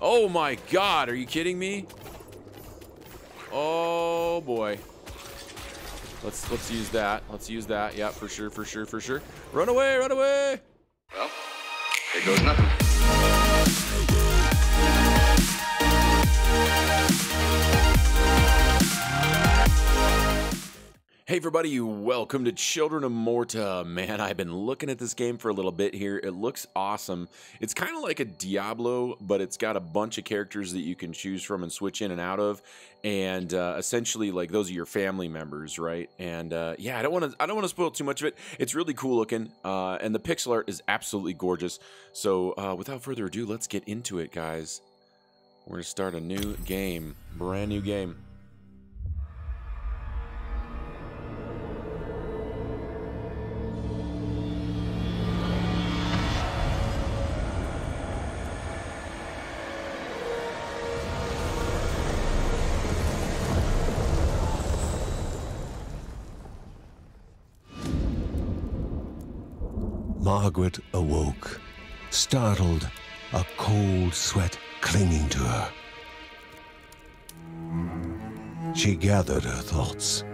Oh my god, are you kidding me? Oh boy. Let's let's use that. Let's use that. Yeah, for sure, for sure, for sure. Run away, run away. Well, there goes nothing. Hey everybody, welcome to Children of Morta. Man, I've been looking at this game for a little bit here. It looks awesome. It's kind of like a Diablo, but it's got a bunch of characters that you can choose from and switch in and out of. And uh, essentially, like those are your family members, right? And uh, yeah, I don't want to. I don't want to spoil too much of it. It's really cool looking, uh, and the pixel art is absolutely gorgeous. So, uh, without further ado, let's get into it, guys. We're gonna start a new game, brand new game. Margaret awoke, startled, a cold sweat clinging to her. She gathered her thoughts.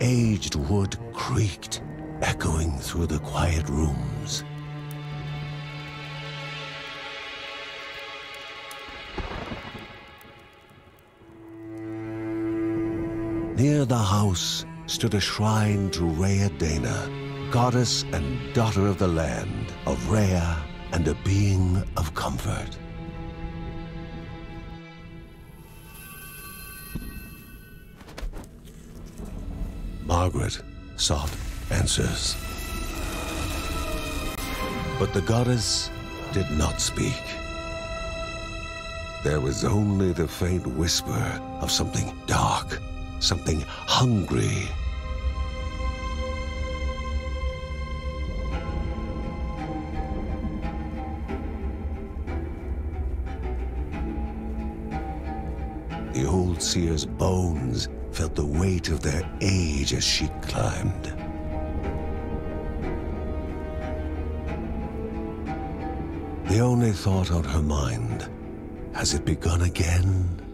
Aged wood creaked, echoing through the quiet rooms. Near the house stood a shrine to Rea Dana, goddess and daughter of the land, of Rea and a being of comfort. Margaret sought answers. But the goddess did not speak. There was only the faint whisper of something dark something hungry. The old seer's bones felt the weight of their age as she climbed. The only thought on her mind, has it begun again?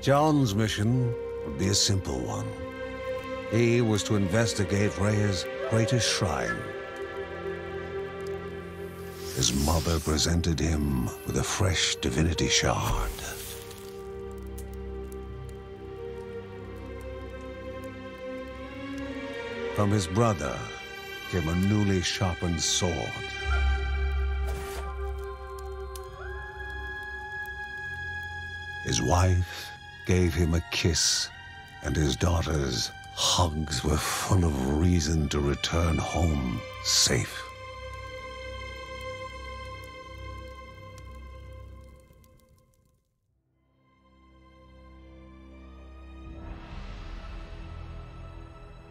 John's mission would be a simple one. He was to investigate Rea's greatest shrine. His mother presented him with a fresh divinity shard. From his brother came a newly sharpened sword. His wife gave him a kiss, and his daughter's hugs were full of reason to return home safe.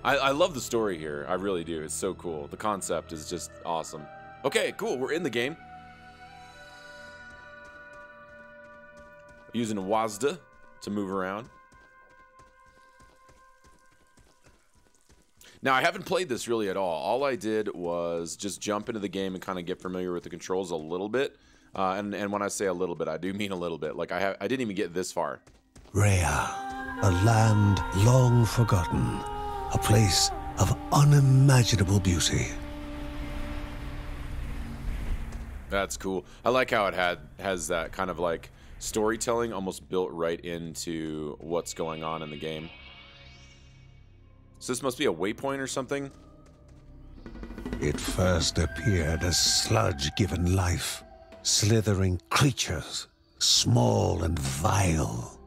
I, I love the story here. I really do. It's so cool. The concept is just awesome. Okay, cool. We're in the game. Using WASD to move around. Now, I haven't played this really at all. All I did was just jump into the game and kind of get familiar with the controls a little bit. Uh, and, and when I say a little bit, I do mean a little bit. Like, I, I didn't even get this far. Rea, a land long forgotten, a place of unimaginable beauty. That's cool. I like how it had has that kind of like storytelling almost built right into what's going on in the game. So this must be a waypoint or something? It first appeared as sludge given life, slithering creatures, small and vile.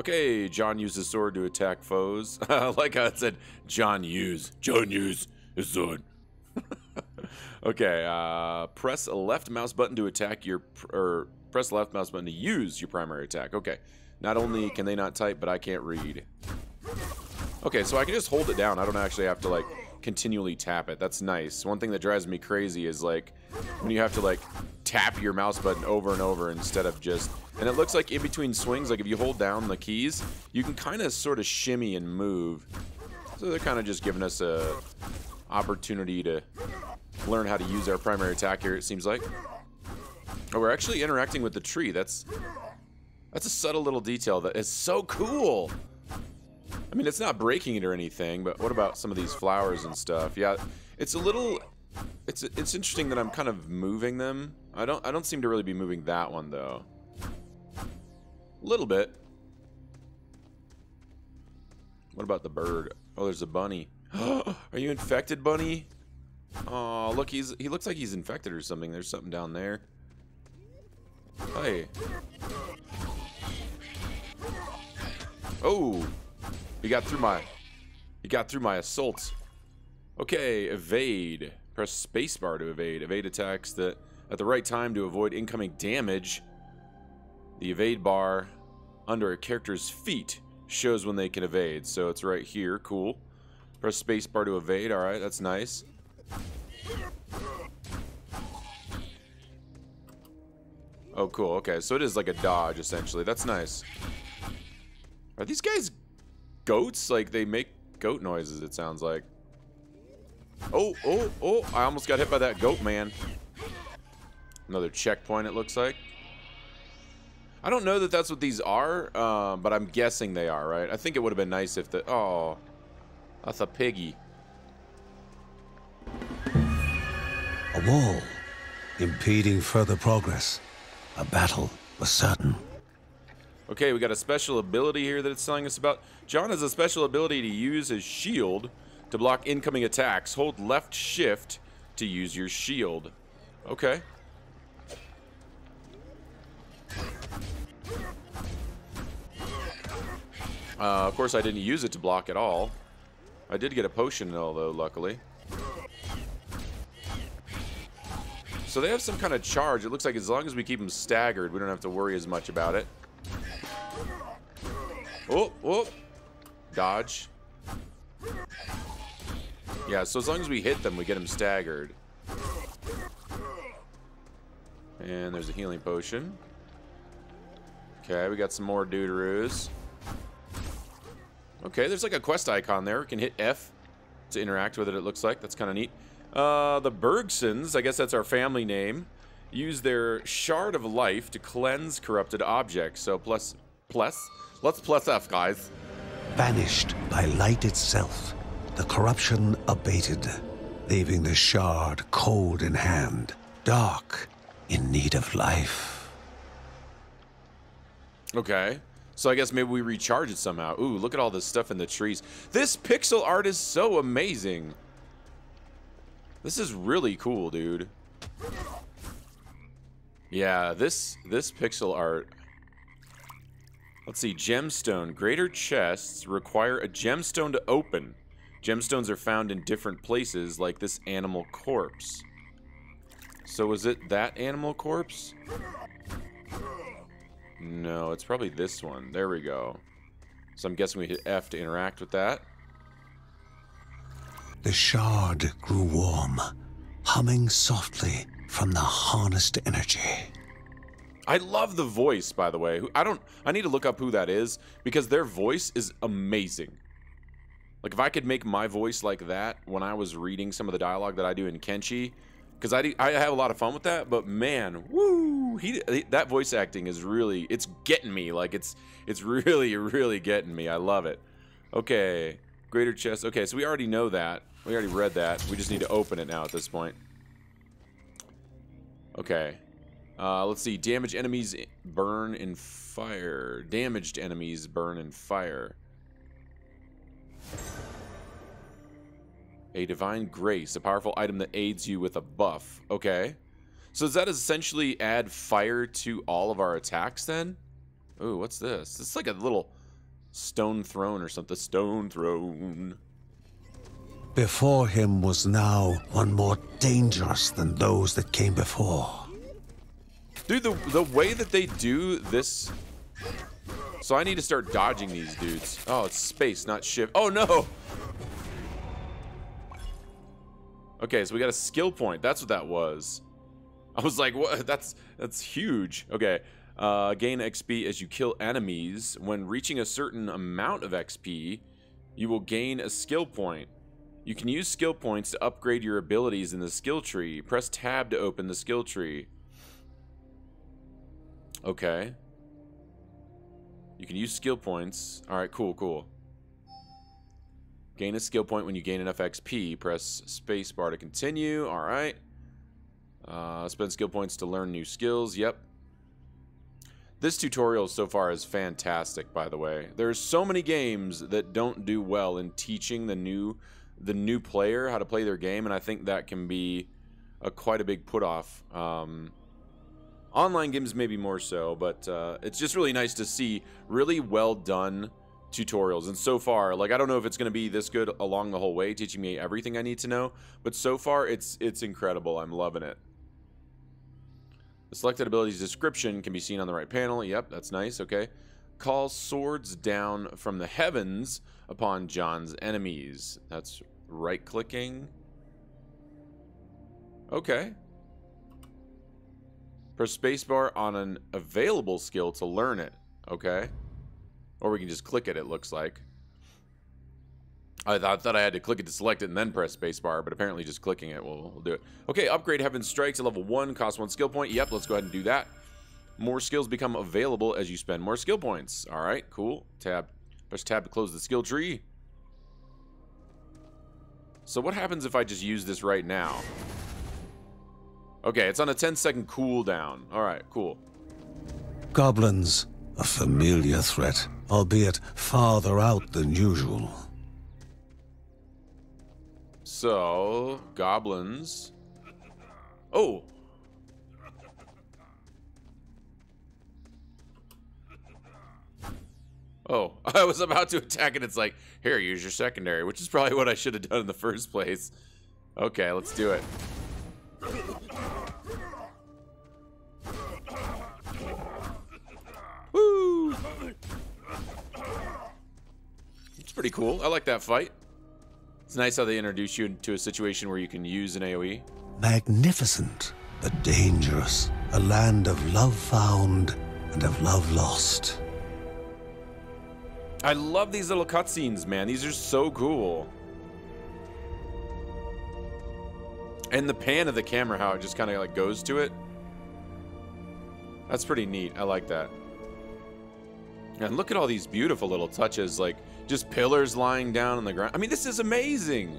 Okay, John used his sword to attack foes. Like I said John use. John use his sword. okay, uh, press a left mouse button to attack your or Press the left mouse button to use your primary attack. Okay. Not only can they not type, but I can't read. Okay, so I can just hold it down. I don't actually have to, like, continually tap it. That's nice. One thing that drives me crazy is, like, when you have to, like, tap your mouse button over and over instead of just... And it looks like in between swings, like, if you hold down the keys, you can kind of sort of shimmy and move. So they're kind of just giving us a opportunity to learn how to use our primary attack here, it seems like. Oh, we're actually interacting with the tree. That's that's a subtle little detail that is so cool. I mean, it's not breaking it or anything, but what about some of these flowers and stuff? Yeah, it's a little it's it's interesting that I'm kind of moving them. I don't I don't seem to really be moving that one though. A little bit. What about the bird? Oh, there's a bunny. Are you infected, bunny? Oh, look, he's he looks like he's infected or something. There's something down there. Hey. Oh, he got through my he got through my assault. Okay, evade. Press spacebar to evade. Evade attacks that at the right time to avoid incoming damage. The evade bar under a character's feet shows when they can evade. So it's right here. Cool. Press spacebar to evade. All right, that's nice. Oh, cool. Okay, so it is like a dodge, essentially. That's nice. Are these guys goats? Like, they make goat noises, it sounds like. Oh, oh, oh. I almost got hit by that goat man. Another checkpoint, it looks like. I don't know that that's what these are, um, but I'm guessing they are, right? I think it would have been nice if the... Oh, that's a piggy. A wall, impeding further progress. A battle was certain. Okay, we got a special ability here that it's telling us about. John has a special ability to use his shield to block incoming attacks. Hold left shift to use your shield. Okay. Uh, of course, I didn't use it to block at all. I did get a potion, though, luckily. So they have some kind of charge. It looks like as long as we keep them staggered, we don't have to worry as much about it. Oh, oh. Dodge. Yeah, so as long as we hit them, we get them staggered. And there's a healing potion. Okay, we got some more doodaroos. Okay, there's like a quest icon there. We can hit F to interact with it, it looks like. That's kind of neat. Uh, the Bergsons, I guess that's our family name, use their Shard of Life to cleanse corrupted objects. So plus, plus, let's plus F, guys. Banished by light itself, the corruption abated, leaving the shard cold in hand, dark, in need of life. Okay. So I guess maybe we recharge it somehow. Ooh, look at all this stuff in the trees. This pixel art is so amazing. This is really cool, dude. Yeah, this this pixel art. Let's see, gemstone. Greater chests require a gemstone to open. Gemstones are found in different places, like this animal corpse. So is it that animal corpse? No, it's probably this one. There we go. So I'm guessing we hit F to interact with that. The shard grew warm, humming softly from the harnessed energy. I love the voice, by the way. I don't. I need to look up who that is because their voice is amazing. Like if I could make my voice like that when I was reading some of the dialogue that I do in Kenshi, because I, I have a lot of fun with that. But man, woo, he, that voice acting is really it's getting me. Like it's it's really really getting me. I love it. Okay, greater chest. Okay, so we already know that. We already read that. We just need to open it now at this point. Okay. Uh, let's see. Damaged enemies burn in fire. Damaged enemies burn in fire. A divine grace, a powerful item that aids you with a buff. Okay. So does that essentially add fire to all of our attacks then? Ooh, what's this? It's like a little stone throne or something. Stone throne. Before him was now one more dangerous than those that came before. Dude, the, the way that they do this... So I need to start dodging these dudes. Oh, it's space, not shift. Oh, no! Okay, so we got a skill point. That's what that was. I was like, what? That's that's huge. Okay. Uh, gain XP as you kill enemies. When reaching a certain amount of XP, you will gain a skill point. You can use skill points to upgrade your abilities in the skill tree. Press tab to open the skill tree. Okay. You can use skill points. Alright, cool, cool. Gain a skill point when you gain enough XP. Press spacebar to continue. Alright. Uh, spend skill points to learn new skills. Yep. This tutorial so far is fantastic, by the way. There's so many games that don't do well in teaching the new the new player how to play their game, and I think that can be a quite a big put off. Um, online games maybe more so, but uh, it's just really nice to see really well done tutorials. And so far, like I don't know if it's going to be this good along the whole way, teaching me everything I need to know, but so far it's it's incredible. I'm loving it. The selected abilities description can be seen on the right panel. Yep, that's nice. Okay. Call swords down from the heavens upon John's enemies. That's right clicking. Okay. Press spacebar on an available skill to learn it. Okay. Or we can just click it, it looks like. I thought, thought I had to click it to select it and then press spacebar, but apparently just clicking it will, will do it. Okay, upgrade Heaven Strikes at level 1, cost 1 skill point. Yep, let's go ahead and do that. More skills become available as you spend more skill points. Alright, cool. Tab. Press tab to close the skill tree. So what happens if I just use this right now? Okay, it's on a 10 second cooldown. Alright, cool. Goblins, a familiar threat, albeit farther out than usual. So, goblins. Oh! Oh, I was about to attack and it's like, here, use your secondary, which is probably what I should have done in the first place. Okay, let's do it. Woo! It's pretty cool. I like that fight. It's nice how they introduce you into a situation where you can use an AoE. Magnificent, but dangerous. A land of love found and of love lost. I love these little cutscenes, man. These are so cool. And the pan of the camera, how it just kind of like goes to it. That's pretty neat. I like that. And look at all these beautiful little touches, like just pillars lying down on the ground. I mean, this is amazing.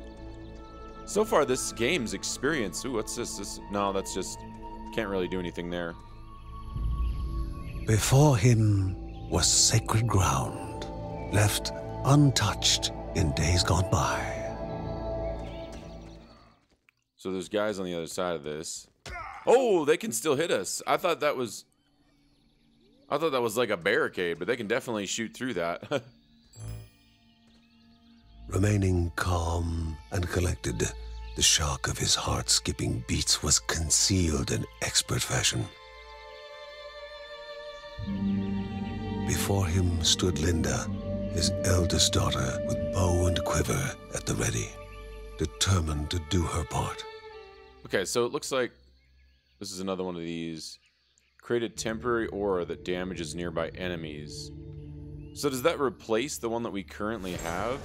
So far, this game's experience. Ooh, what's this? This no, that's just can't really do anything there. Before him was sacred ground, left untouched in days gone by. So there's guys on the other side of this. Oh, they can still hit us. I thought that was I thought that was like a barricade, but they can definitely shoot through that. Remaining calm and collected, the shock of his heart skipping beats was concealed in expert fashion. Before him stood Linda, his eldest daughter, with bow and quiver at the ready, determined to do her part. okay, so it looks like this is another one of these. Create a temporary aura that damages nearby enemies. So does that replace the one that we currently have?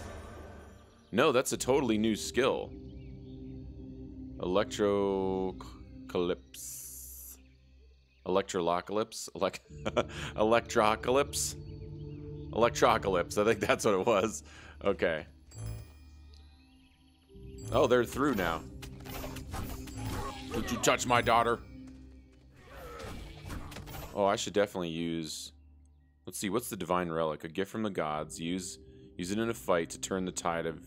No, that's a totally new skill. Electrocalypse. Electrolocalypse? Elec Electrocalypse? Electrocalypse. I think that's what it was. Okay. Oh, they're through now. Don't you touch my daughter. Oh, I should definitely use... Let's see, what's the Divine Relic? A gift from the gods. Use use it in a fight to turn the tide of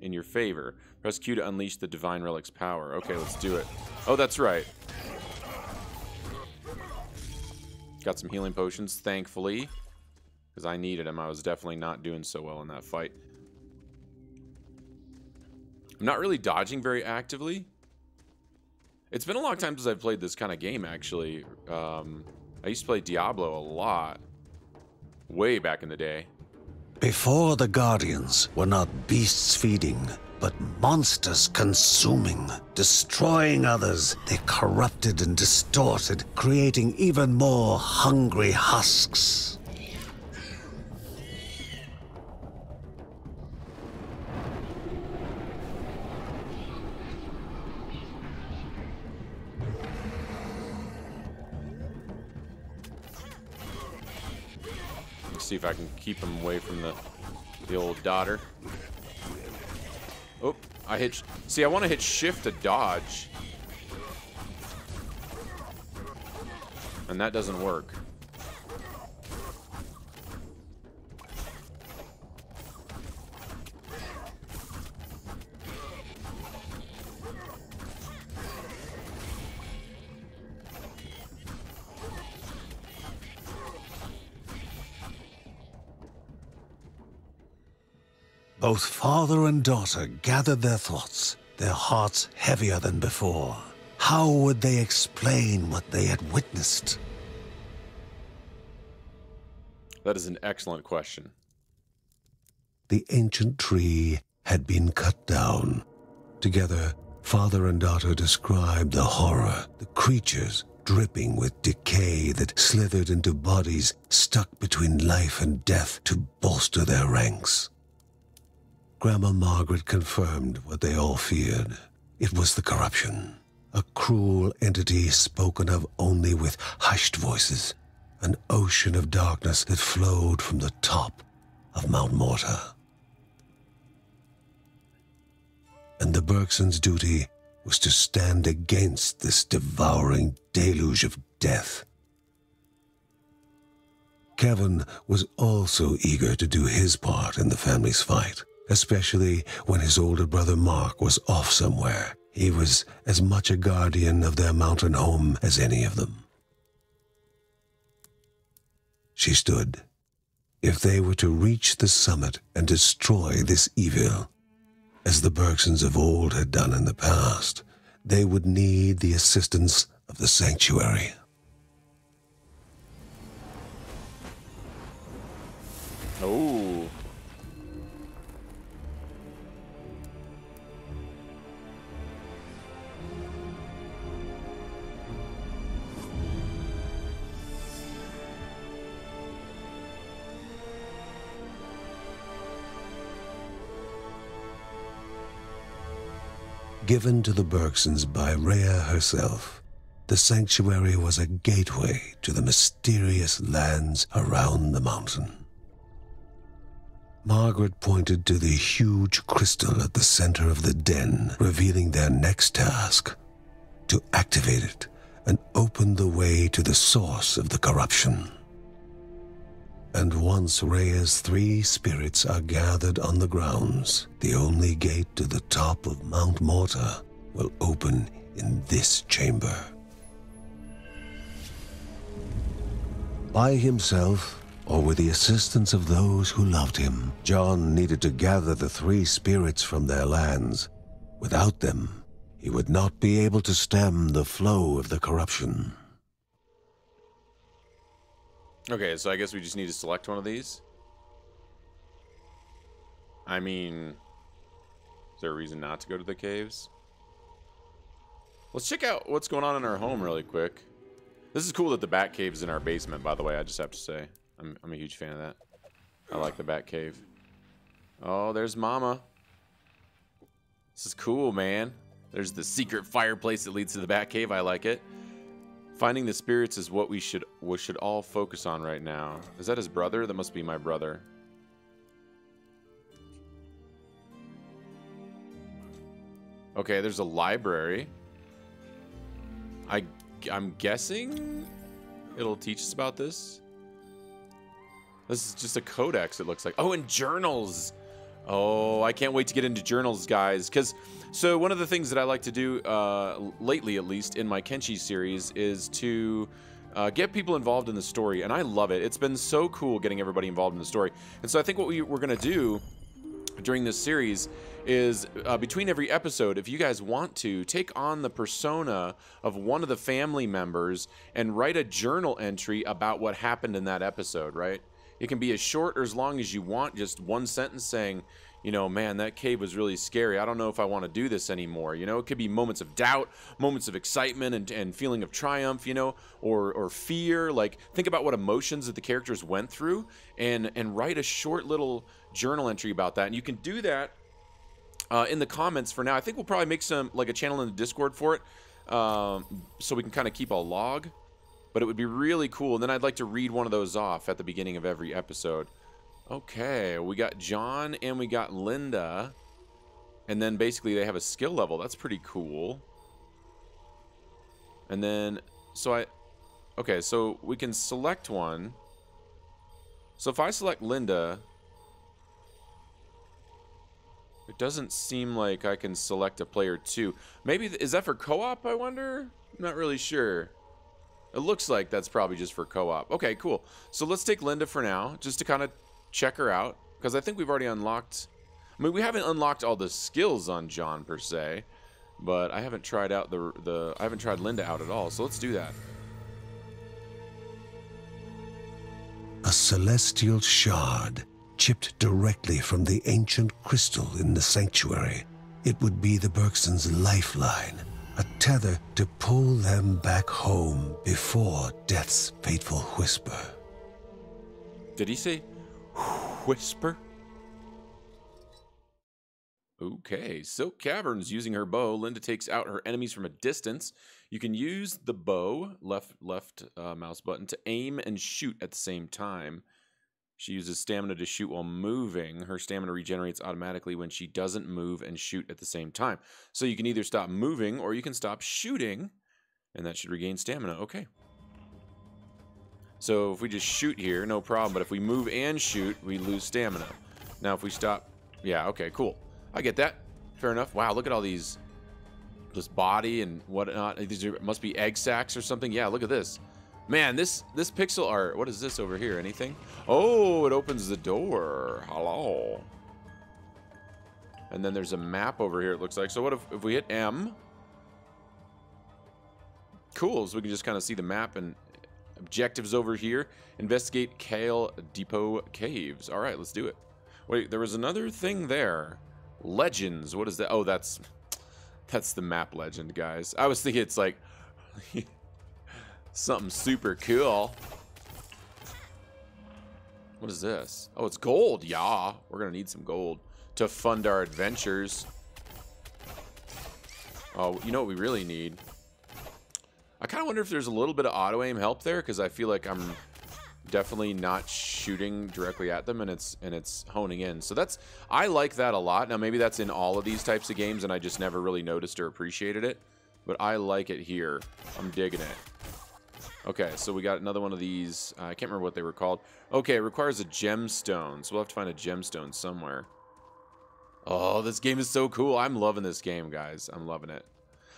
in your favor. Press Q to unleash the Divine Relic's power. Okay, let's do it. Oh, that's right. Got some healing potions, thankfully. Because I needed him. I was definitely not doing so well in that fight. I'm not really dodging very actively. It's been a long time since I've played this kind of game, actually. Um, I used to play Diablo a lot. Way back in the day. Before the Guardians were not beasts feeding, but monsters consuming, destroying others. They corrupted and distorted, creating even more hungry husks. See if I can keep him away from the the old daughter. Oh, I hit. See, I want to hit shift to dodge. And that doesn't work. Both father and daughter gathered their thoughts, their hearts heavier than before. How would they explain what they had witnessed? That is an excellent question. The ancient tree had been cut down. Together, father and daughter described the horror, the creatures dripping with decay that slithered into bodies stuck between life and death to bolster their ranks. Grandma Margaret confirmed what they all feared. It was the corruption, a cruel entity spoken of only with hushed voices, an ocean of darkness that flowed from the top of Mount Morta. And the Bergsons' duty was to stand against this devouring deluge of death. Kevin was also eager to do his part in the family's fight especially when his older brother Mark was off somewhere. He was as much a guardian of their mountain home as any of them. She stood. If they were to reach the summit and destroy this evil, as the Bergsons of old had done in the past, they would need the assistance of the sanctuary. Given to the Bergsons by Rea herself, the sanctuary was a gateway to the mysterious lands around the mountain. Margaret pointed to the huge crystal at the center of the den, revealing their next task to activate it and open the way to the source of the corruption. And once Rea's three spirits are gathered on the grounds, the only gate to the top of Mount Morta will open in this chamber. By himself, or with the assistance of those who loved him, John needed to gather the three spirits from their lands. Without them, he would not be able to stem the flow of the corruption. Okay, so I guess we just need to select one of these. I mean, is there a reason not to go to the caves? Let's check out what's going on in our home really quick. This is cool that the bat cave is in our basement, by the way, I just have to say. I'm, I'm a huge fan of that. I like the bat cave. Oh, there's Mama. This is cool, man. There's the secret fireplace that leads to the bat cave. I like it. Finding the spirits is what we should we should all focus on right now. Is that his brother? That must be my brother. Okay, there's a library. I I'm guessing it'll teach us about this. This is just a codex, it looks like. Oh, and journals. Oh, I can't wait to get into journals, guys. Because, so one of the things that I like to do, uh, lately at least, in my Kenshi series, is to uh, get people involved in the story. And I love it. It's been so cool getting everybody involved in the story. And so I think what we, we're going to do during this series is uh, between every episode, if you guys want to, take on the persona of one of the family members and write a journal entry about what happened in that episode, right? It can be as short or as long as you want, just one sentence saying, you know, man, that cave was really scary. I don't know if I want to do this anymore. You know, it could be moments of doubt, moments of excitement and, and feeling of triumph, you know, or, or fear. Like, think about what emotions that the characters went through and, and write a short little journal entry about that. And you can do that uh, in the comments for now. I think we'll probably make some like a channel in the Discord for it, um, so we can kind of keep a log. But it would be really cool. And then I'd like to read one of those off at the beginning of every episode. Okay, we got John and we got Linda. And then basically they have a skill level. That's pretty cool. And then, so I, okay, so we can select one. So if I select Linda, it doesn't seem like I can select a player two. Maybe, is that for co-op, I wonder? I'm not really sure. It looks like that's probably just for co-op. Okay, cool. So let's take Linda for now, just to kind of check her out. Because I think we've already unlocked... I mean, we haven't unlocked all the skills on John, per se. But I haven't tried out the... the I haven't tried Linda out at all, so let's do that. A celestial shard chipped directly from the ancient crystal in the sanctuary. It would be the Bergsons' lifeline, a tether to pull them back home before death's fateful whisper. Did he say whisper? Okay, Silk Caverns using her bow. Linda takes out her enemies from a distance. You can use the bow, left left uh, mouse button, to aim and shoot at the same time. She uses stamina to shoot while moving. Her stamina regenerates automatically when she doesn't move and shoot at the same time. So you can either stop moving or you can stop shooting, and that should regain stamina. Okay. So if we just shoot here, no problem. But if we move and shoot, we lose stamina. Now if we stop, yeah, okay, cool. I get that. Fair enough. Wow, look at all these, this body and whatnot. These are, must be egg sacs or something. Yeah, look at this. Man, this this pixel art. What is this over here? Anything? Oh, it opens the door. Hello. And then there's a map over here. It looks like. So what if if we hit M? Cool. So we can just kind of see the map and objectives over here. Investigate Kale Depot Caves. All right, let's do it. Wait, there was another thing there. Legends. What is that? Oh, that's that's the map legend, guys. I was thinking it's like Something super cool. What is this? Oh, it's gold. Yeah, we're going to need some gold to fund our adventures. Oh, you know what we really need? I kind of wonder if there's a little bit of auto-aim help there because I feel like I'm definitely not shooting directly at them and it's and it's honing in. So that's I like that a lot. Now maybe that's in all of these types of games and I just never really noticed or appreciated it. But I like it here. I'm digging it. Okay, so we got another one of these. Uh, I can't remember what they were called. Okay, it requires a gemstone, so we'll have to find a gemstone somewhere. Oh, this game is so cool. I'm loving this game, guys. I'm loving it.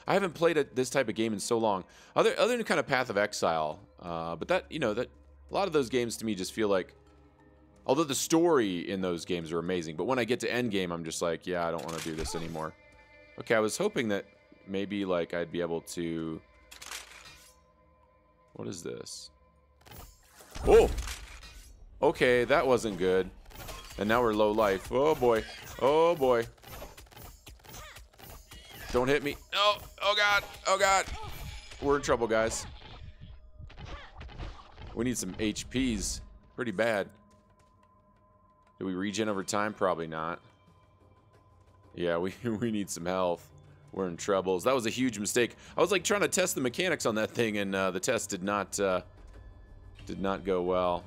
I haven't played a, this type of game in so long. Other, other than kind of Path of Exile. Uh, but that, you know, that a lot of those games to me just feel like... Although the story in those games are amazing, but when I get to Endgame, I'm just like, yeah, I don't want to do this anymore. Okay, I was hoping that maybe, like, I'd be able to what is this? Oh! Okay, that wasn't good. And now we're low life. Oh boy. Oh boy. Don't hit me. Oh, oh god. Oh god. We're in trouble, guys. We need some HPs. Pretty bad. Do we regen over time? Probably not. Yeah, we, we need some health we're in troubles. That was a huge mistake. I was like trying to test the mechanics on that thing, and uh, the test did not uh, did not go well.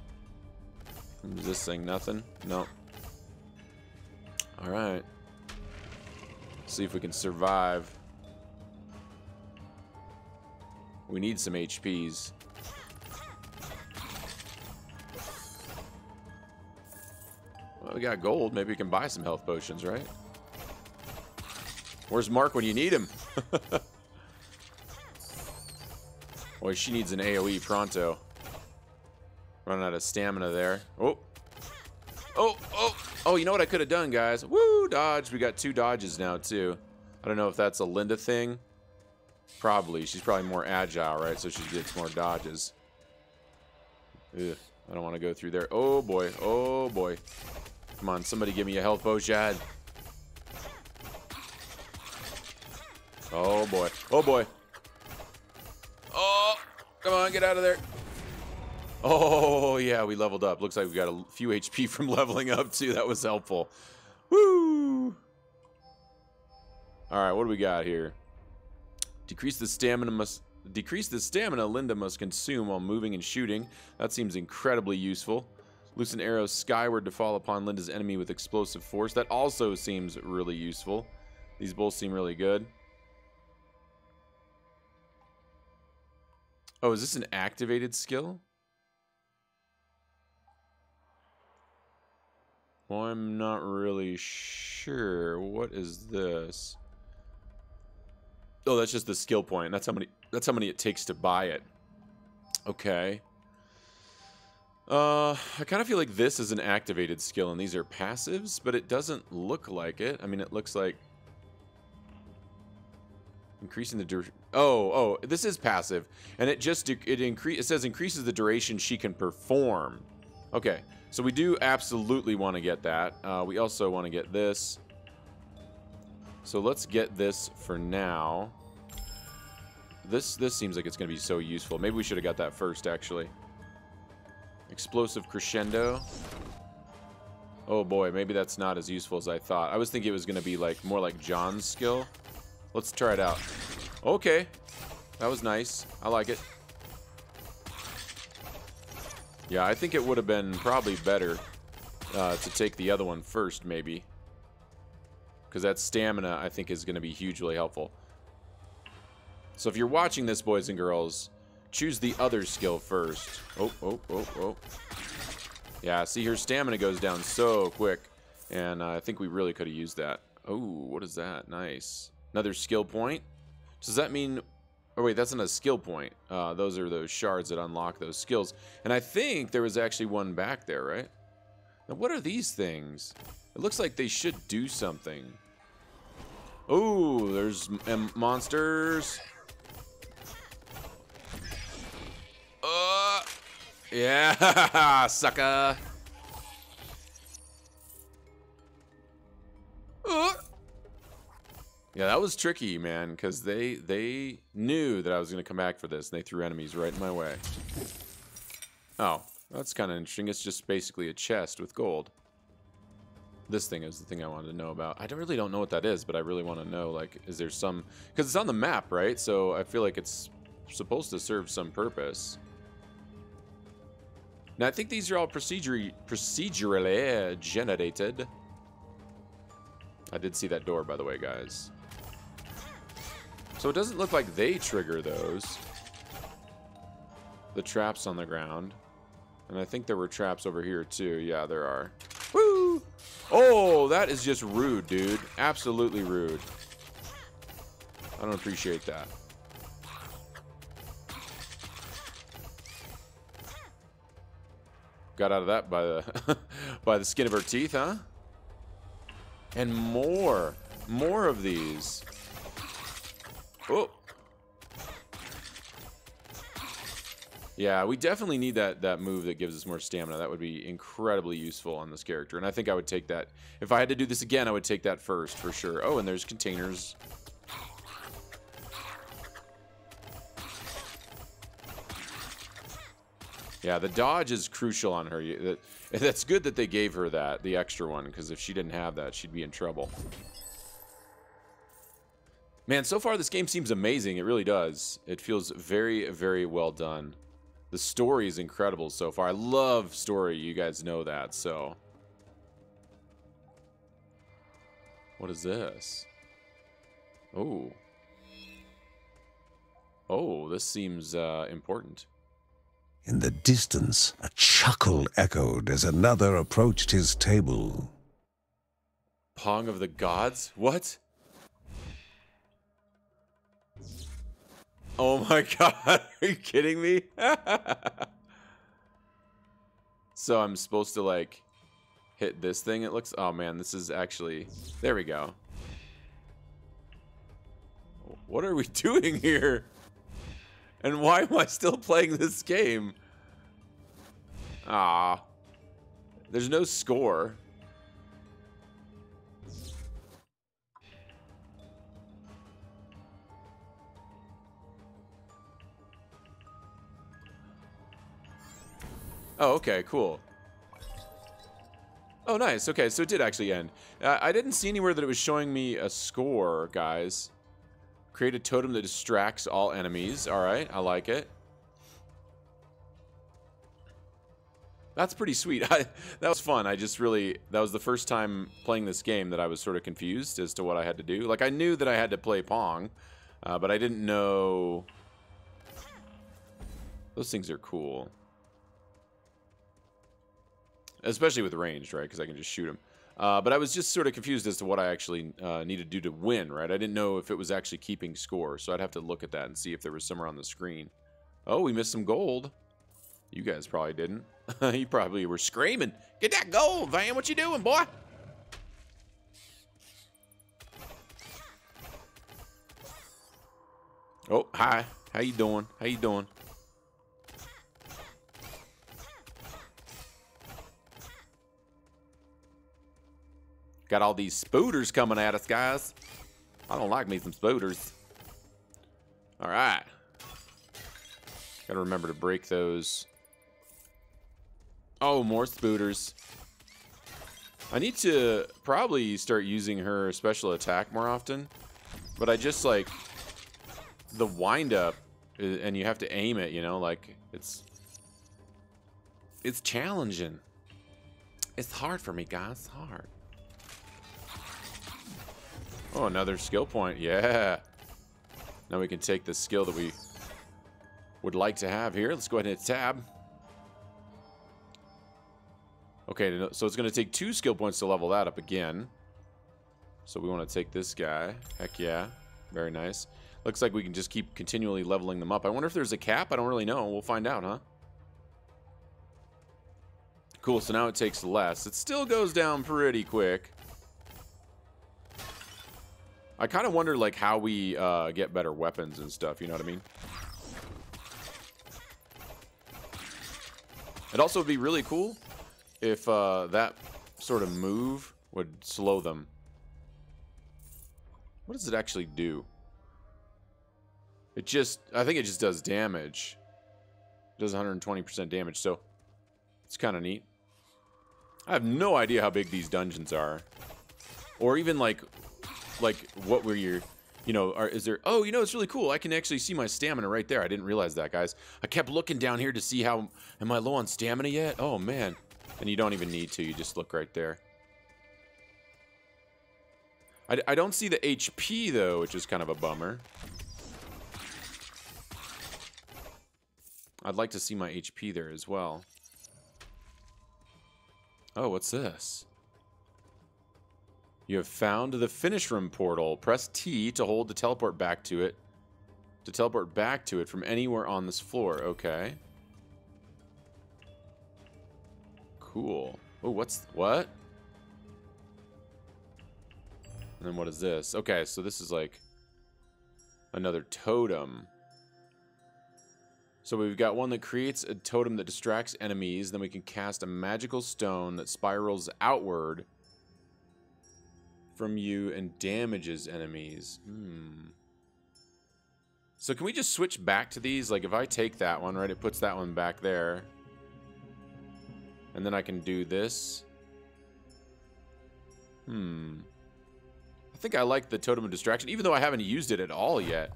Is this thing nothing? No. All right. See if we can survive. We need some HPs. Well, we got gold. Maybe we can buy some health potions, right? Where's Mark when you need him? Boy, she needs an AoE pronto. Running out of stamina there. Oh. Oh, oh. Oh, you know what I could have done, guys? Woo, dodge. We got two dodges now, too. I don't know if that's a Linda thing. Probably. She's probably more agile, right? So she gets more dodges. Ugh, I don't want to go through there. Oh, boy. Oh, boy. Come on, somebody give me a health potion. Oh, boy. Oh, boy. Oh, come on, get out of there. Oh, yeah, we leveled up. Looks like we got a few HP from leveling up, too. That was helpful. Woo! All right, what do we got here? Decrease the stamina must decrease the stamina Linda must consume while moving and shooting. That seems incredibly useful. Loosen arrows skyward to fall upon Linda's enemy with explosive force. That also seems really useful. These both seem really good. Oh, is this an activated skill? Well, I'm not really sure. What is this? Oh, that's just the skill point. That's how many that's how many it takes to buy it. Okay. Uh, I kind of feel like this is an activated skill and these are passives, but it doesn't look like it. I mean, it looks like increasing the dur Oh, oh, this is passive, and it just it increase. It says increases the duration she can perform. Okay, so we do absolutely want to get that. Uh, we also want to get this. So let's get this for now. This this seems like it's going to be so useful. Maybe we should have got that first, actually. Explosive crescendo. Oh boy, maybe that's not as useful as I thought. I was thinking it was going to be like more like John's skill. Let's try it out. Okay. That was nice. I like it. Yeah, I think it would have been probably better uh, to take the other one first, maybe. Because that stamina, I think, is going to be hugely helpful. So if you're watching this, boys and girls, choose the other skill first. Oh, oh, oh, oh. Yeah, see, her stamina goes down so quick. And uh, I think we really could have used that. Oh, what is that? Nice. Another skill point. Does that mean... Oh, wait, that's not a skill point. Uh, those are those shards that unlock those skills. And I think there was actually one back there, right? Now, what are these things? It looks like they should do something. Oh, there's monsters. Uh, yeah, sucker. Uh. Yeah, that was tricky, man, because they they knew that I was going to come back for this, and they threw enemies right in my way. Oh, that's kind of interesting. It's just basically a chest with gold. This thing is the thing I wanted to know about. I don't, really don't know what that is, but I really want to know, like, is there some... Because it's on the map, right? So I feel like it's supposed to serve some purpose. Now, I think these are all procedurally, procedurally generated. I did see that door, by the way, guys. So it doesn't look like they trigger those. The traps on the ground. And I think there were traps over here, too. Yeah, there are. Woo! Oh, that is just rude, dude. Absolutely rude. I don't appreciate that. Got out of that by the by the skin of her teeth, huh? And more. More of these. Oh. Yeah, we definitely need that that move that gives us more stamina. That would be incredibly useful on this character. And I think I would take that. If I had to do this again, I would take that first for sure. Oh, and there's containers. Yeah, the dodge is crucial on her. That's good that they gave her that, the extra one, because if she didn't have that, she'd be in trouble. Man, so far this game seems amazing. It really does. It feels very, very well done. The story is incredible so far. I love story. You guys know that, so. What is this? Oh. Oh, this seems uh, important. In the distance, a chuckle echoed as another approached his table. Pong of the gods? What? Oh my god, are you kidding me? so I'm supposed to like hit this thing, it looks... Oh, man, this is actually... There we go. What are we doing here? And why am I still playing this game? Ah. There's no score. Oh, okay, cool. Oh, nice. Okay, so it did actually end. Uh, I didn't see anywhere that it was showing me a score, guys. Create a totem that distracts all enemies. All right, I like it. That's pretty sweet. I, that was fun. I just really, that was the first time playing this game that I was sort of confused as to what I had to do. Like, I knew that I had to play Pong, uh, but I didn't know... Those things are cool. Especially with ranged, right? Because I can just shoot them. Uh, but I was just sort of confused as to what I actually uh, needed to do to win, right? I didn't know if it was actually keeping score, so I'd have to look at that and see if there was somewhere on the screen. Oh, we missed some gold. You guys probably didn't. you probably were screaming, "Get that gold, Van! What you doing, boy?" Oh, hi. How you doing? How you doing? Got all these spooters coming at us, guys. I don't like me some spooters. All right. Got to remember to break those. Oh, more spooters. I need to probably start using her special attack more often. But I just, like, the wind-up, uh, and you have to aim it, you know? Like, it's... It's challenging. It's hard for me, guys. Hard. Oh, another skill point. Yeah. Now we can take the skill that we would like to have here. Let's go ahead and hit tab. Okay, so it's going to take two skill points to level that up again. So we want to take this guy. Heck yeah. Very nice. Looks like we can just keep continually leveling them up. I wonder if there's a cap. I don't really know. We'll find out, huh? Cool, so now it takes less. It still goes down pretty quick. I kind of wonder, like, how we uh, get better weapons and stuff, you know what I mean? It'd also be really cool if uh, that sort of move would slow them. What does it actually do? It just, I think it just does damage. It does 120% damage, so it's kind of neat. I have no idea how big these dungeons are. Or even, like, like what were your you know, are, is there, oh, you know, it's really cool. I can actually see my stamina right there. I didn't realize that, guys. I kept looking down here to see how, am I low on stamina yet? Oh, man. And you don't even need to. You just look right there. I, I don't see the HP, though, which is kind of a bummer. I'd like to see my HP there as well. Oh, what's this? You have found the finish room portal. Press T to hold to teleport back to it. To teleport back to it from anywhere on this floor. Okay. Cool. Oh, what's... What? And then what is this? Okay, so this is like another totem. So we've got one that creates a totem that distracts enemies. Then we can cast a magical stone that spirals outward from you and damages enemies. Hmm. So can we just switch back to these? Like if I take that one, right, it puts that one back there. And then I can do this. Hmm. I think I like the Totem of Distraction, even though I haven't used it at all yet.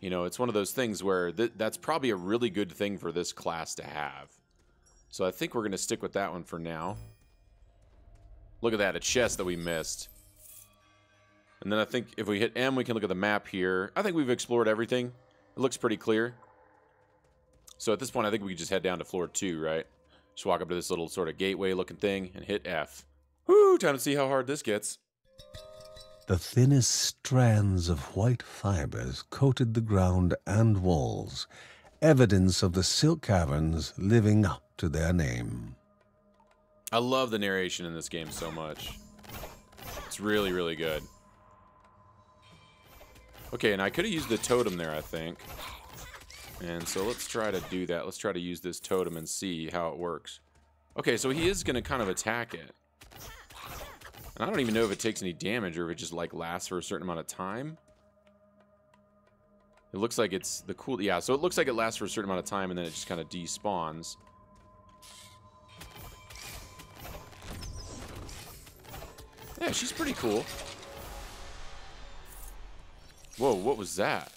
You know, it's one of those things where th that's probably a really good thing for this class to have. So I think we're going to stick with that one for now. Look at that, a chest that we missed. And then I think if we hit M, we can look at the map here. I think we've explored everything. It looks pretty clear. So at this point, I think we can just head down to floor two, right? Just walk up to this little sort of gateway looking thing and hit F. Whoo, time to see how hard this gets. The thinnest strands of white fibers coated the ground and walls, evidence of the silk caverns living up to their name. I love the narration in this game so much. It's really, really good. Okay, and I could have used the totem there, I think. And so let's try to do that. Let's try to use this totem and see how it works. Okay, so he is going to kind of attack it. And I don't even know if it takes any damage or if it just like lasts for a certain amount of time. It looks like it's the cool... Yeah, so it looks like it lasts for a certain amount of time and then it just kind of despawns. Yeah, she's pretty cool. Whoa, what was that?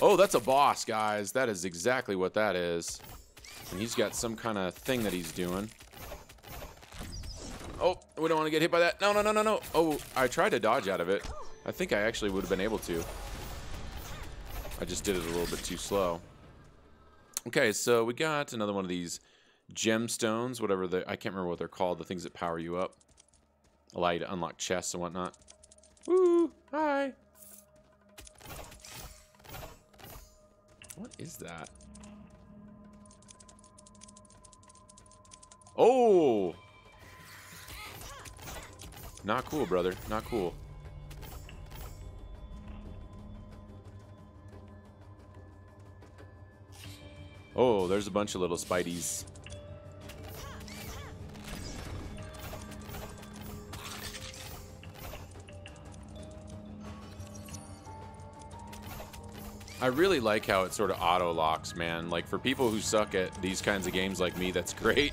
Oh, that's a boss, guys. That is exactly what that is. And he's got some kind of thing that he's doing. Oh, we don't want to get hit by that. No, no, no, no, no. Oh, I tried to dodge out of it. I think I actually would have been able to. I just did it a little bit too slow. Okay, so we got another one of these gemstones, whatever the... I can't remember what they're called, the things that power you up. Allow you to unlock chests and whatnot. Woo! Hi! What is that? Oh! Not cool, brother. Not cool. Oh, there's a bunch of little spideys. I really like how it sort of auto locks, man. Like for people who suck at these kinds of games like me, that's great.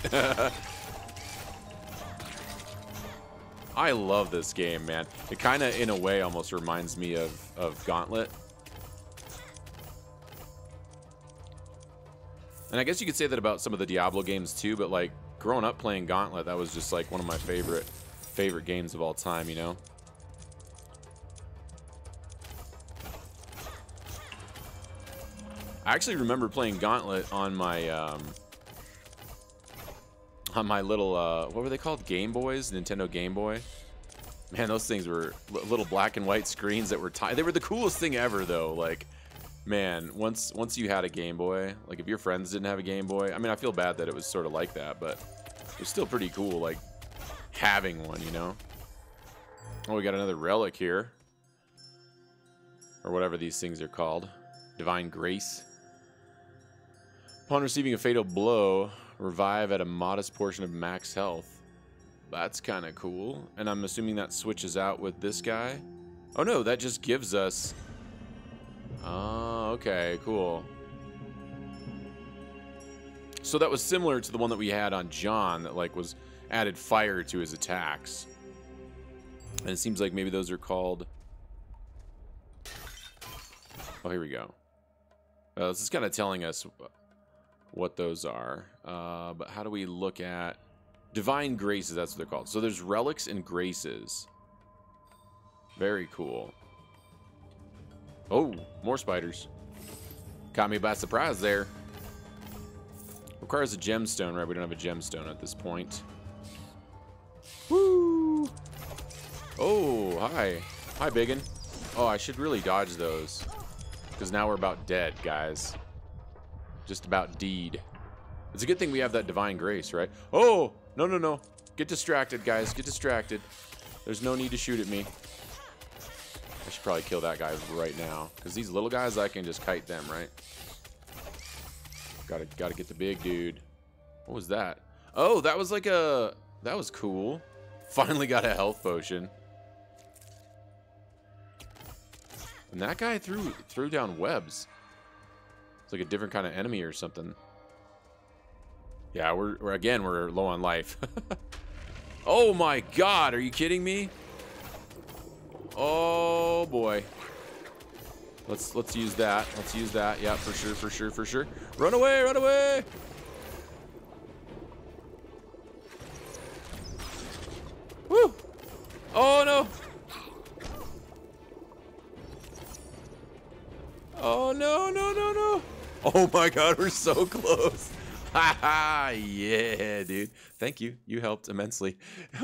I love this game, man. It kind of, in a way, almost reminds me of, of Gauntlet. And I guess you could say that about some of the Diablo games too, but like growing up playing Gauntlet, that was just like one of my favorite favorite games of all time, you know? I actually remember playing Gauntlet on my um, on my little uh, what were they called? Game Boys, Nintendo Game Boy. Man, those things were little black and white screens that were tiny. They were the coolest thing ever, though. Like, man, once once you had a Game Boy, like if your friends didn't have a Game Boy, I mean, I feel bad that it was sort of like that, but it was still pretty cool, like having one, you know. Oh, we got another relic here, or whatever these things are called. Divine Grace. Upon receiving a fatal blow, revive at a modest portion of max health. That's kind of cool. And I'm assuming that switches out with this guy. Oh no, that just gives us... Oh, okay, cool. So that was similar to the one that we had on John that like was added fire to his attacks. And it seems like maybe those are called... Oh, here we go. Uh, this is kind of telling us what those are. Uh, but how do we look at divine graces? That's what they're called. So there's relics and graces. Very cool. Oh, more spiders. Caught me by surprise there. Requires a gemstone, right? We don't have a gemstone at this point. Woo! Oh, hi. Hi, Biggin. Oh, I should really dodge those. Because now we're about dead, guys. Just about deed. It's a good thing we have that divine grace, right? Oh! No, no, no. Get distracted, guys. Get distracted. There's no need to shoot at me. I should probably kill that guy right now. Because these little guys, I can just kite them, right? Gotta, gotta get the big dude. What was that? Oh, that was like a... That was cool. Finally got a health potion. And that guy threw threw down webs. It's like a different kind of enemy or something. Yeah, we're, we're again, we're low on life. oh my god, are you kidding me? Oh boy. Let's let's use that. Let's use that. Yeah, for sure, for sure, for sure. Run away, run away! Woo! Oh no! Oh no, no, no, no! Oh my god, we're so close. Ha ha, yeah, dude. Thank you. You helped immensely.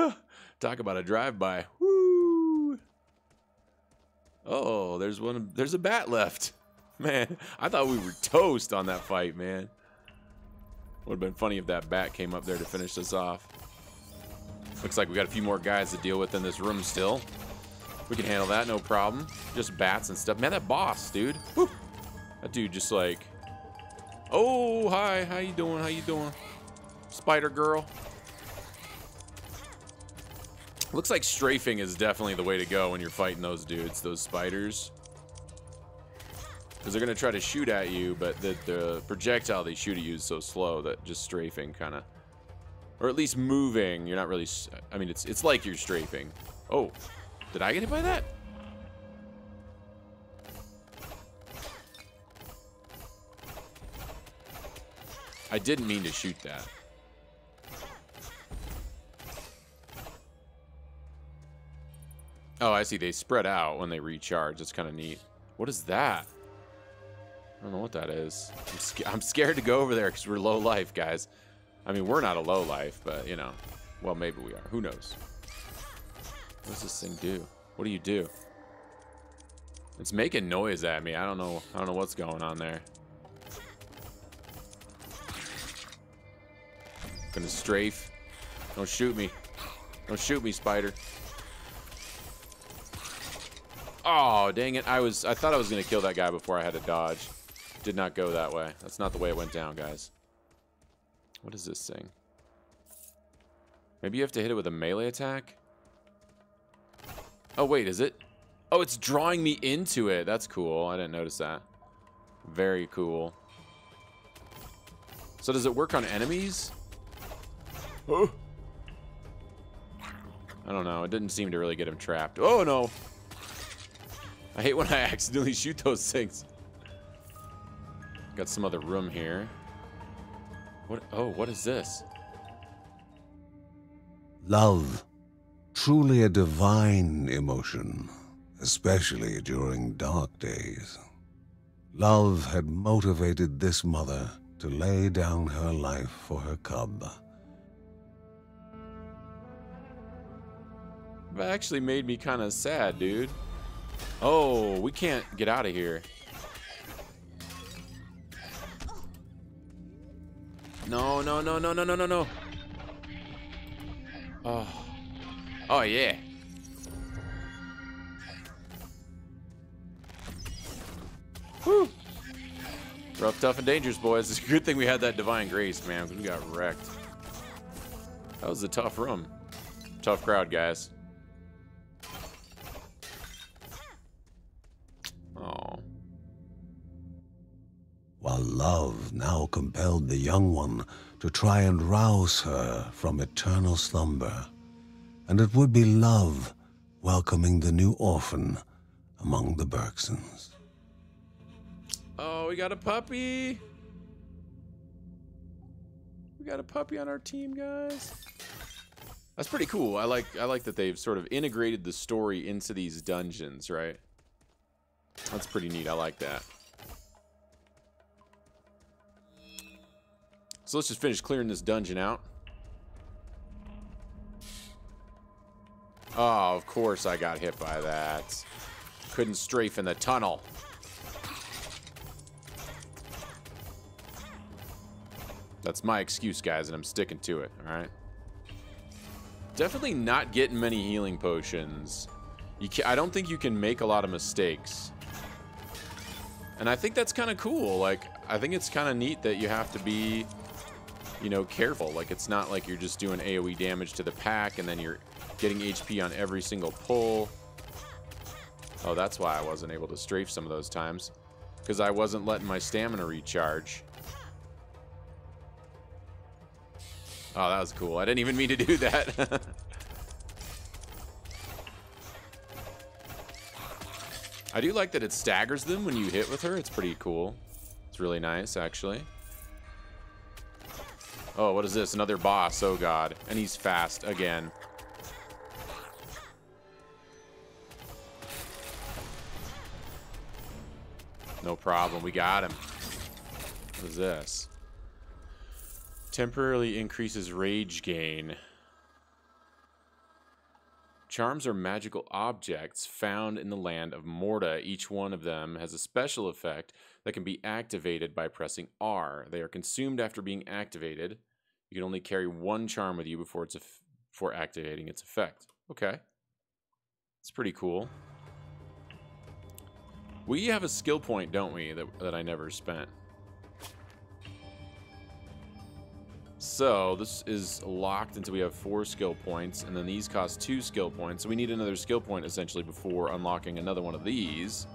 Talk about a drive-by. Oh, there's one. There's a bat left. Man, I thought we were toast on that fight, man. Would have been funny if that bat came up there to finish us off. Looks like we got a few more guys to deal with in this room still. We can handle that, no problem. Just bats and stuff. Man, that boss, dude. Woo. That dude just like... Oh, hi. How you doing? How you doing? Spider girl. Looks like strafing is definitely the way to go when you're fighting those dudes, those spiders. Because they're going to try to shoot at you, but the, the projectile they shoot at you is so slow that just strafing kind of... Or at least moving, you're not really... I mean, it's, it's like you're strafing. Oh, did I get hit by that? I didn't mean to shoot that. Oh, I see. They spread out when they recharge. It's kind of neat. What is that? I don't know what that is. I'm, sc I'm scared to go over there because we're low life, guys. I mean, we're not a low life, but, you know. Well, maybe we are. Who knows? What does this thing do? What do you do? It's making noise at me. I don't know. I don't know what's going on there. Gonna strafe. Don't shoot me. Don't shoot me, spider. Oh, dang it. I was I thought I was going to kill that guy before I had to dodge. Did not go that way. That's not the way it went down, guys. What is this thing? Maybe you have to hit it with a melee attack? Oh, wait, is it? Oh, it's drawing me into it. That's cool. I didn't notice that. Very cool. So does it work on enemies? I don't know. It didn't seem to really get him trapped. Oh, no. I hate when I accidentally shoot those things. Got some other room here. What? Oh, what is this? Love. Truly a divine emotion, especially during dark days. Love had motivated this mother to lay down her life for her cub. That actually made me kind of sad, dude. Oh, we can't get out of here. No, no, no, no, no, no, no, no. Oh. Oh, yeah. Whew. Rough, tough, and dangerous, boys. It's a good thing we had that Divine Grace, man. We got wrecked. That was a tough room. Tough crowd, guys. While love now compelled the young one to try and rouse her from eternal slumber. And it would be love welcoming the new orphan among the Bergsons. Oh, we got a puppy! We got a puppy on our team, guys. That's pretty cool. I like I like that they've sort of integrated the story into these dungeons, right? That's pretty neat. I like that. So let's just finish clearing this dungeon out. Oh, of course I got hit by that. Couldn't strafe in the tunnel. That's my excuse, guys, and I'm sticking to it, alright? Definitely not getting many healing potions. You I don't think you can make a lot of mistakes. And I think that's kind of cool. Like, I think it's kind of neat that you have to be you know, careful. Like, it's not like you're just doing AoE damage to the pack and then you're getting HP on every single pull. Oh, that's why I wasn't able to strafe some of those times. Because I wasn't letting my stamina recharge. Oh, that was cool. I didn't even mean to do that. I do like that it staggers them when you hit with her. It's pretty cool. It's really nice, actually. Oh, what is this? Another boss. Oh, God. And he's fast again. No problem. We got him. What is this? Temporarily increases rage gain. Charms are magical objects found in the land of Morta. Each one of them has a special effect that can be activated by pressing R. They are consumed after being activated. You can only carry one charm with you before its before activating its effect. Okay. It's pretty cool. We have a skill point, don't we, that, that I never spent. So this is locked until we have four skill points, and then these cost two skill points. So we need another skill point essentially before unlocking another one of these.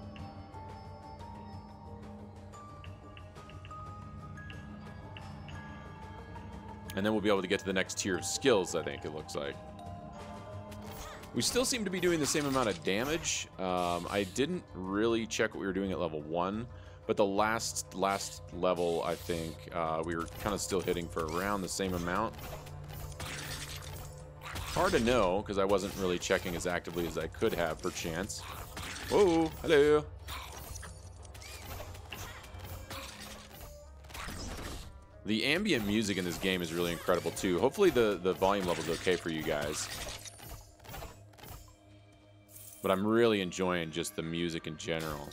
And then we'll be able to get to the next tier of skills, I think it looks like. We still seem to be doing the same amount of damage. Um, I didn't really check what we were doing at level 1, but the last last level, I think, uh, we were kind of still hitting for around the same amount. Hard to know, because I wasn't really checking as actively as I could have, perchance. Whoa, hello. The ambient music in this game is really incredible, too. Hopefully the, the volume level is okay for you guys. But I'm really enjoying just the music in general.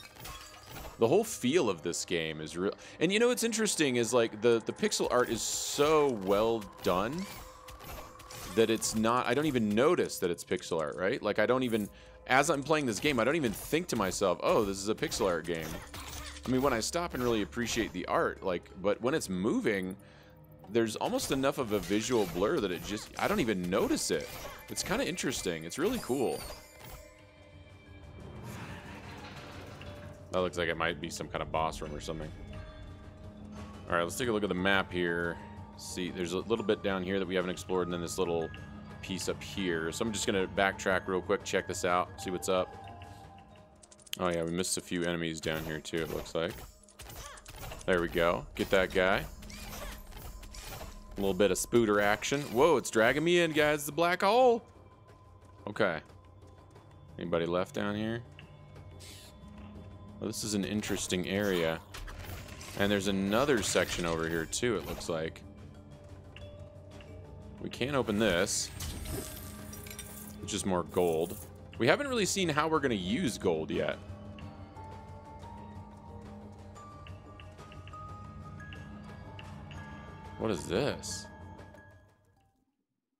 The whole feel of this game is real. And you know what's interesting is like the, the pixel art is so well done that it's not, I don't even notice that it's pixel art, right? Like I don't even, as I'm playing this game, I don't even think to myself, oh, this is a pixel art game. I mean, when I stop and really appreciate the art, like, but when it's moving, there's almost enough of a visual blur that it just, I don't even notice it. It's kind of interesting. It's really cool. That looks like it might be some kind of boss room or something. All right, let's take a look at the map here. See, there's a little bit down here that we haven't explored, and then this little piece up here. So I'm just going to backtrack real quick, check this out, see what's up. Oh yeah, we missed a few enemies down here too, it looks like. There we go. Get that guy. A little bit of spooter action. Whoa, it's dragging me in, guys. The black hole. Okay. Anybody left down here? Well, this is an interesting area. And there's another section over here too, it looks like. We can't open this. Which is more gold. We haven't really seen how we're going to use gold yet. What is this?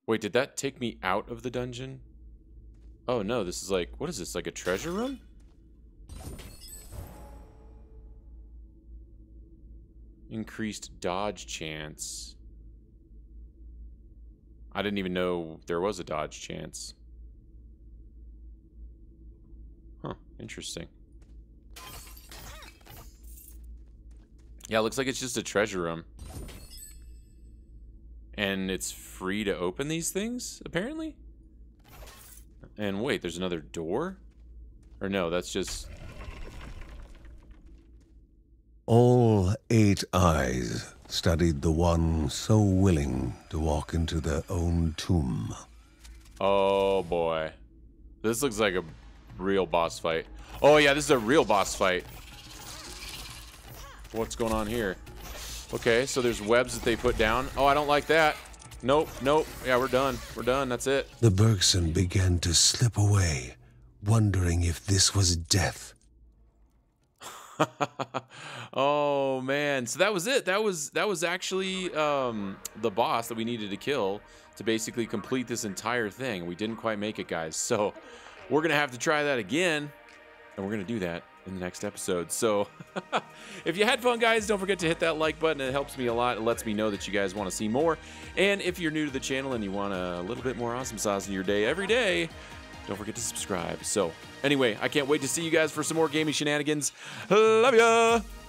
Wait, did that take me out of the dungeon? Oh no, this is like, what is this, like a treasure room? Increased dodge chance. I didn't even know there was a dodge chance. Interesting. Yeah, it looks like it's just a treasure room. And it's free to open these things, apparently? And wait, there's another door? Or no, that's just... All eight eyes studied the one so willing to walk into their own tomb. Oh, boy. This looks like a real boss fight. Oh, yeah, this is a real boss fight. What's going on here? Okay, so there's webs that they put down. Oh, I don't like that. Nope, nope. Yeah, we're done. We're done. That's it. The Bergson began to slip away, wondering if this was death. oh man so that was it that was that was actually um, the boss that we needed to kill to basically complete this entire thing we didn't quite make it guys so we're gonna have to try that again and we're gonna do that in the next episode. So if you had fun, guys, don't forget to hit that like button. It helps me a lot. It lets me know that you guys want to see more. And if you're new to the channel and you want a little bit more awesome sauce in your day every day, don't forget to subscribe. So anyway, I can't wait to see you guys for some more gaming shenanigans. Love ya!